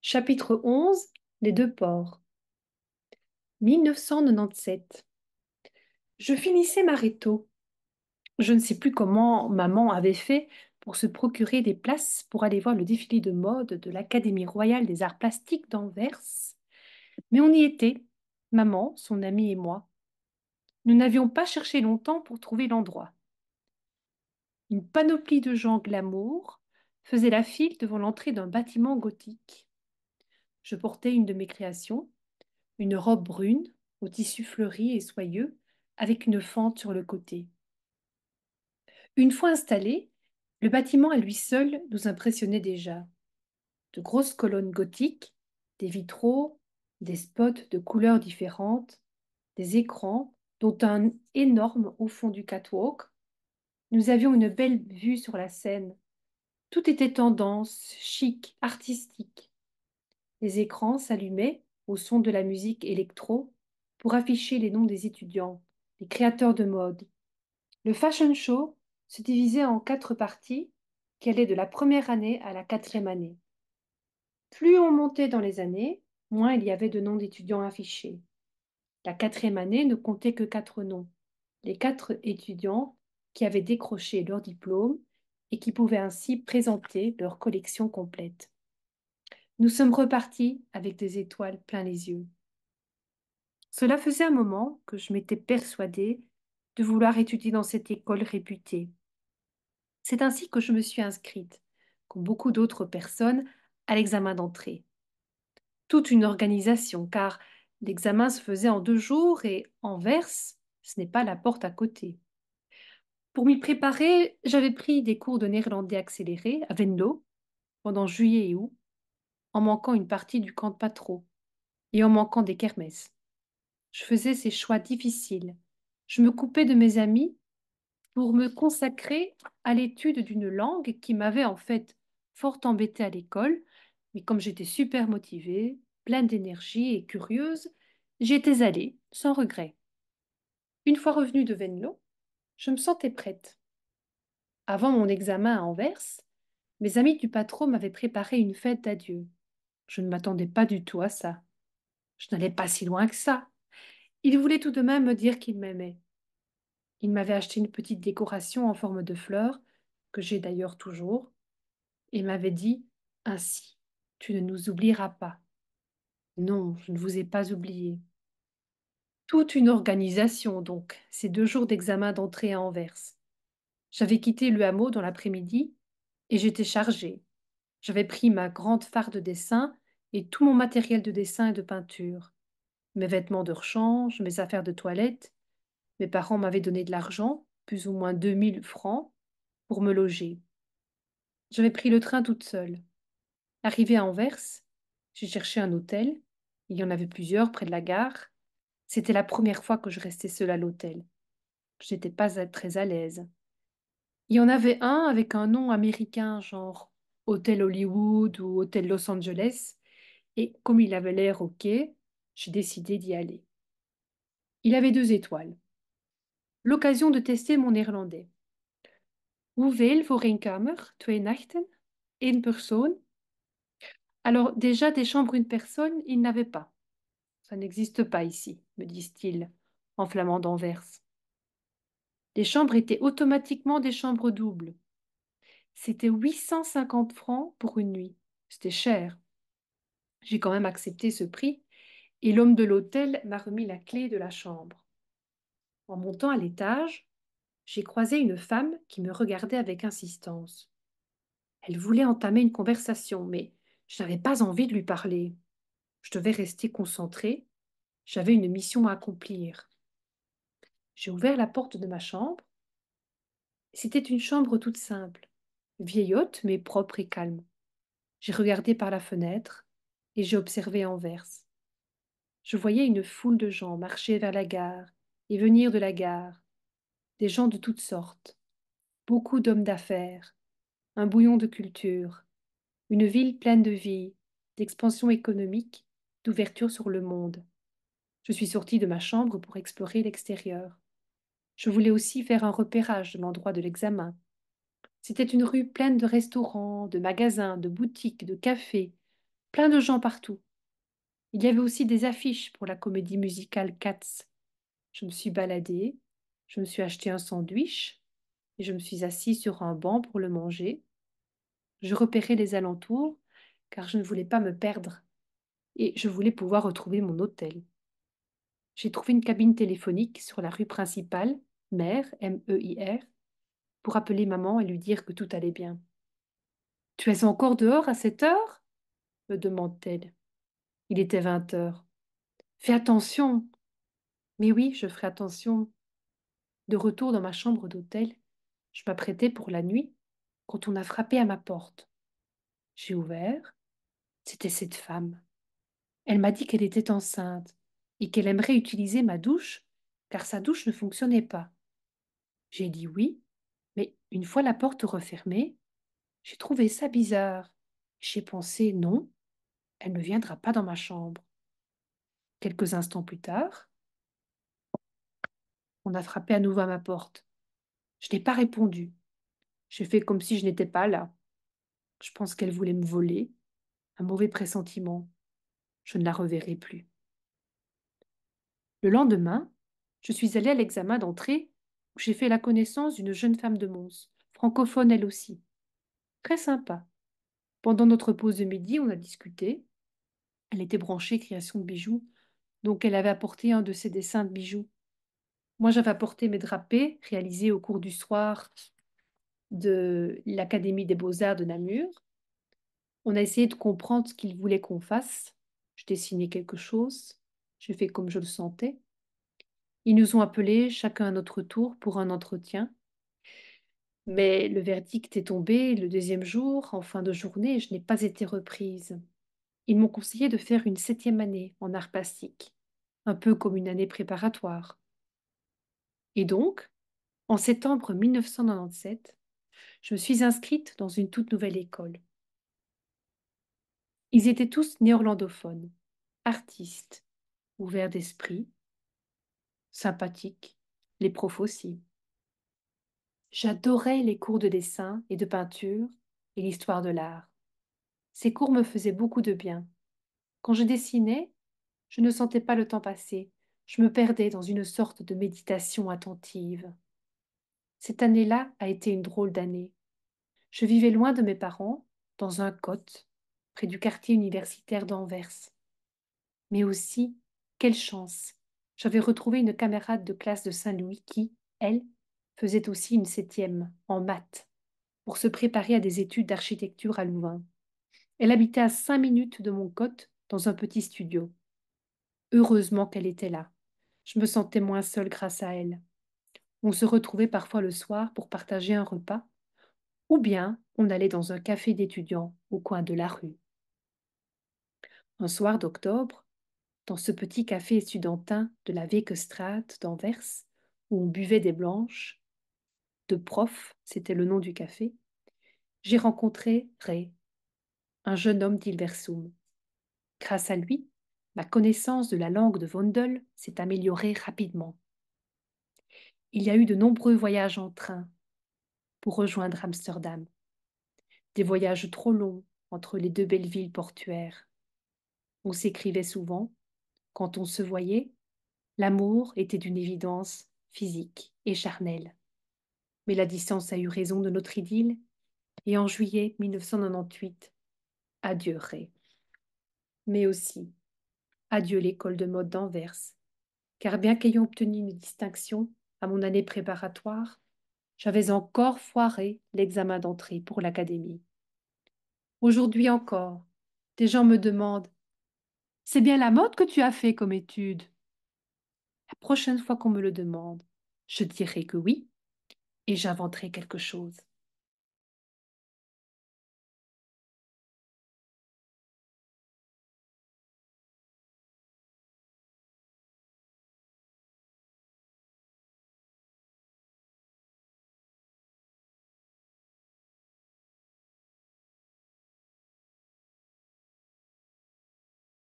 Chapitre 11 Les deux ports. 1997. Je finissais ma réto. Je ne sais plus comment maman avait fait pour se procurer des places pour aller voir le défilé de mode de l'Académie royale des arts plastiques d'Anvers. Mais on y était, maman, son amie et moi. Nous n'avions pas cherché longtemps pour trouver l'endroit. Une panoplie de gens glamour faisait la file devant l'entrée d'un bâtiment gothique. Je portais une de mes créations, une robe brune au tissu fleuri et soyeux, avec une fente sur le côté. Une fois installé, le bâtiment à lui seul nous impressionnait déjà. De grosses colonnes gothiques, des vitraux, des spots de couleurs différentes, des écrans, dont un énorme au fond du catwalk. Nous avions une belle vue sur la scène. Tout était tendance, chic, artistique. Les écrans s'allumaient au son de la musique électro pour afficher les noms des étudiants, les créateurs de mode. Le fashion show se divisait en quatre parties qui allaient de la première année à la quatrième année. Plus on montait dans les années, moins il y avait de noms d'étudiants affichés. La quatrième année ne comptait que quatre noms, les quatre étudiants qui avaient décroché leur diplôme et qui pouvaient ainsi présenter leur collection complète. Nous sommes repartis avec des étoiles plein les yeux. Cela faisait un moment que je m'étais persuadée de vouloir étudier dans cette école réputée. C'est ainsi que je me suis inscrite, comme beaucoup d'autres personnes, à l'examen d'entrée. Toute une organisation, car l'examen se faisait en deux jours et en verse, ce n'est pas la porte à côté. Pour m'y préparer, j'avais pris des cours de néerlandais accéléré à Venlo pendant juillet et août, en manquant une partie du camp de patro et en manquant des kermesses. Je faisais ces choix difficiles. Je me coupais de mes amis pour me consacrer à l'étude d'une langue qui m'avait en fait fort embêtée à l'école, mais comme j'étais super motivée, pleine d'énergie et curieuse, j'y étais allée, sans regret. Une fois revenue de Venlo, je me sentais prête. Avant mon examen à Anvers, mes amis du patron m'avaient préparé une fête d'adieu. Je ne m'attendais pas du tout à ça. Je n'allais pas si loin que ça. Il voulait tout de même me dire qu'il m'aimait. Il m'avait acheté une petite décoration en forme de fleurs, que j'ai d'ailleurs toujours, et m'avait dit Ainsi, tu ne nous oublieras pas. Non, je ne vous ai pas oublié. Toute une organisation, donc, ces deux jours d'examen d'entrée à Anvers. J'avais quitté le hameau dans l'après-midi et j'étais chargée. J'avais pris ma grande fard de dessin et tout mon matériel de dessin et de peinture, mes vêtements de rechange, mes affaires de toilette. Mes parents m'avaient donné de l'argent, plus ou moins deux mille francs, pour me loger. J'avais pris le train toute seule. Arrivée à Anvers, j'ai cherché un hôtel. Il y en avait plusieurs près de la gare. C'était la première fois que je restais seule à l'hôtel. Je n'étais pas très à l'aise. Il y en avait un avec un nom américain, genre Hôtel Hollywood ou Hôtel Los Angeles, et comme il avait l'air OK, j'ai décidé d'y aller. Il avait deux étoiles. L'occasion de tester mon néerlandais. Hoeveel voor een kamer? Twee nachten? Une personne? Alors, déjà, des chambres une personne, il n'avait pas. Ça n'existe pas ici, me disent-ils, en flamand d'Anvers. Les chambres étaient automatiquement des chambres doubles. C'était 850 francs pour une nuit. C'était cher. J'ai quand même accepté ce prix et l'homme de l'hôtel m'a remis la clé de la chambre. En montant à l'étage, j'ai croisé une femme qui me regardait avec insistance. Elle voulait entamer une conversation, mais je n'avais pas envie de lui parler. Je devais rester concentrée. J'avais une mission à accomplir. J'ai ouvert la porte de ma chambre. C'était une chambre toute simple, vieillotte mais propre et calme. J'ai regardé par la fenêtre et j'ai observé Anvers. Je voyais une foule de gens marcher vers la gare et venir de la gare, des gens de toutes sortes, beaucoup d'hommes d'affaires, un bouillon de culture, une ville pleine de vie, d'expansion économique, d'ouverture sur le monde. Je suis sortie de ma chambre pour explorer l'extérieur. Je voulais aussi faire un repérage de l'endroit de l'examen. C'était une rue pleine de restaurants, de magasins, de boutiques, de cafés, plein de gens partout. Il y avait aussi des affiches pour la comédie musicale Cats. Je me suis baladée, je me suis acheté un sandwich et je me suis assis sur un banc pour le manger. Je repérais les alentours car je ne voulais pas me perdre et je voulais pouvoir retrouver mon hôtel. J'ai trouvé une cabine téléphonique sur la rue principale, Mère, M-E-I-R, pour appeler maman et lui dire que tout allait bien. Tu es encore dehors à cette heure? me demande-t-elle. Il était vingt heures. Fais attention. Mais oui, je ferai attention. De retour dans ma chambre d'hôtel, je m'apprêtais pour la nuit quand on a frappé à ma porte. J'ai ouvert. C'était cette femme. Elle m'a dit qu'elle était enceinte et qu'elle aimerait utiliser ma douche car sa douche ne fonctionnait pas. J'ai dit oui, mais une fois la porte refermée, j'ai trouvé ça bizarre. J'ai pensé non, elle ne viendra pas dans ma chambre. Quelques instants plus tard, on a frappé à nouveau à ma porte. Je n'ai pas répondu. J'ai fait comme si je n'étais pas là. Je pense qu'elle voulait me voler. Un mauvais pressentiment. Je ne la reverrai plus. Le lendemain, je suis allée à l'examen d'entrée où j'ai fait la connaissance d'une jeune femme de Mons, francophone elle aussi. Très sympa. Pendant notre pause de midi, on a discuté. Elle était branchée création de bijoux, donc elle avait apporté un de ses dessins de bijoux. Moi, j'avais apporté mes drapés réalisés au cours du soir de l'Académie des beaux-arts de Namur. On a essayé de comprendre ce qu'il voulait qu'on fasse. Dessinais quelque chose. J'ai fait comme je le sentais. Ils nous ont appelés chacun à notre tour pour un entretien. Mais le verdict est tombé le deuxième jour, en fin de journée, je n'ai pas été reprise. Ils m'ont conseillé de faire une septième année en art plastique, un peu comme une année préparatoire. Et donc, en septembre 1997, je me suis inscrite dans une toute nouvelle école. Ils étaient tous néerlandophones, artistes, ouverts d'esprit, sympathiques, les profs aussi. J'adorais les cours de dessin et de peinture et l'histoire de l'art. Ces cours me faisaient beaucoup de bien. Quand je dessinais, je ne sentais pas le temps passer, je me perdais dans une sorte de méditation attentive. Cette année-là a été une drôle d'année. Je vivais loin de mes parents, dans un cote, près du quartier universitaire d'Anvers. Mais aussi, quelle chance J'avais retrouvé une camarade de classe de Saint-Louis qui, elle, faisait aussi une septième, en maths, pour se préparer à des études d'architecture à Louvain. Elle habitait à cinq minutes de mon cote, dans un petit studio. Heureusement qu'elle était là. Je me sentais moins seule grâce à elle. On se retrouvait parfois le soir pour partager un repas, ou bien on allait dans un café d'étudiants au coin de la rue. Un soir d'octobre, dans ce petit café estudantin de la Wekestraat d'Anvers, où on buvait des blanches, de prof, c'était le nom du café, j'ai rencontré Ray, un jeune homme d'Ilversum. Grâce à lui, ma connaissance de la langue de Vondel s'est améliorée rapidement. Il y a eu de nombreux voyages en train pour rejoindre Amsterdam. Des voyages trop longs entre les deux belles villes portuaires. On s'écrivait souvent. Quand on se voyait, l'amour était d'une évidence physique et charnelle. Mais la distance a eu raison de notre idylle, et en juillet 1998, adieu Ray. Mais aussi, adieu l'école de mode d'Anvers, car bien qu'ayant obtenu une distinction à mon année préparatoire, j'avais encore foiré l'examen d'entrée pour l'académie. Aujourd'hui encore, des gens me demandent C'est bien la mode que tu as fait comme étude? La prochaine fois qu'on me le demande, je dirai que oui, et j'inventerai quelque chose.